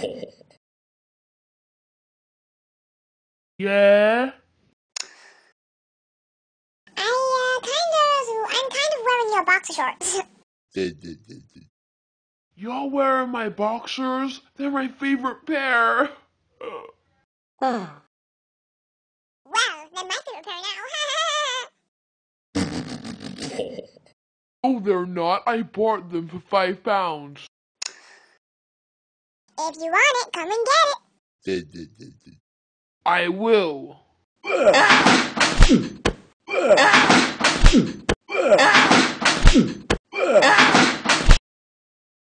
yeah? Oh, I, uh, kind of, I'm kind of wearing your boxer shorts. Y'all wearing my boxers? They're my favorite pair. Hmm. well, they're my favorite pair now. no, they're not. I bought them for five pounds if you want it, come and get it. I will.